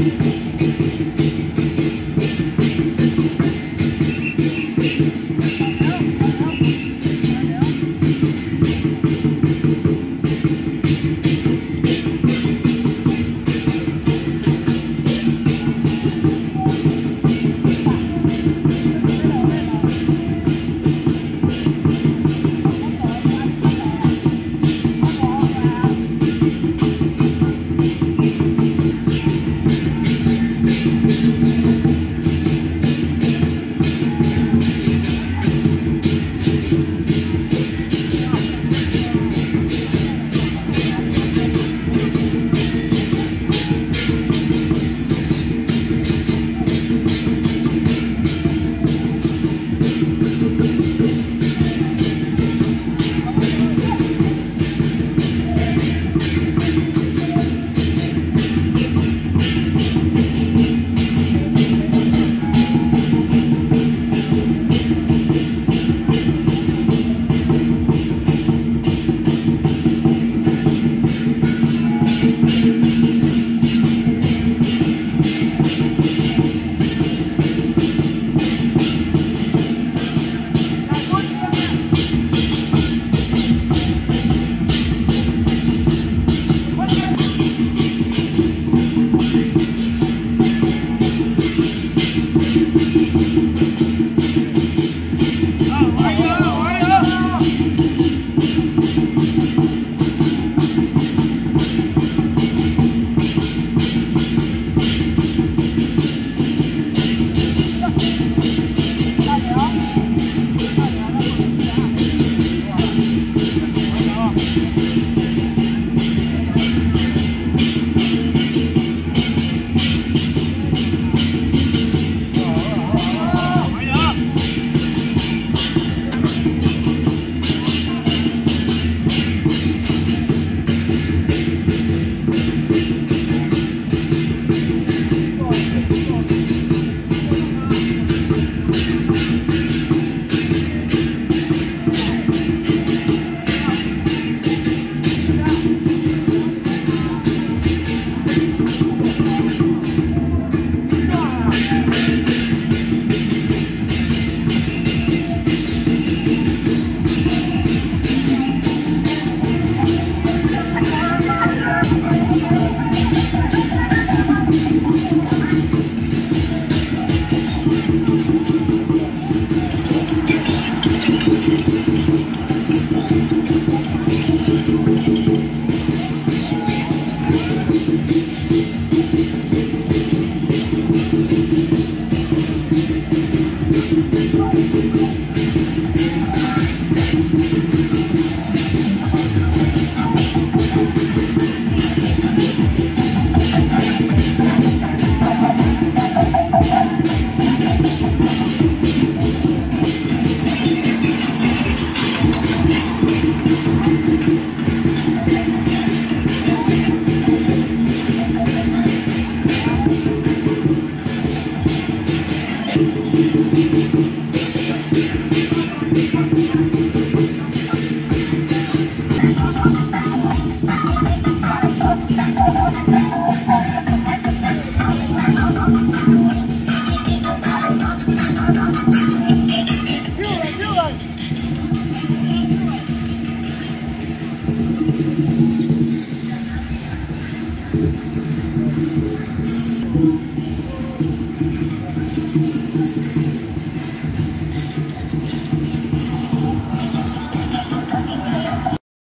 Thank. Thank Thank you.